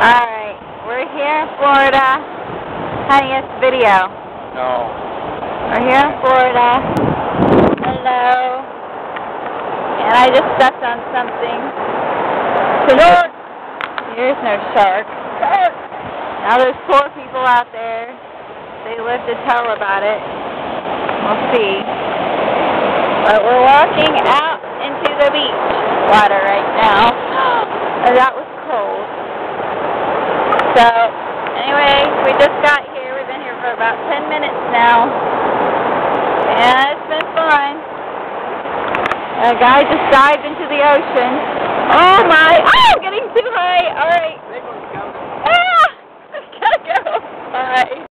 Alright, we're here in Florida. Honey, it's video. No. We're here in Florida. Hello. And I just stepped on something. Shark! There's no shark. Shark! Now there's four people out there. They live to tell about it. We'll see. But we're walking out into the beach water right now. And that was cold. So, anyway, we just got here. We've been here for about 10 minutes now. And it's been fun. A guy just dived into the ocean. Oh my! Oh, getting too high! One's coming. Ah! Gotta go. Bye.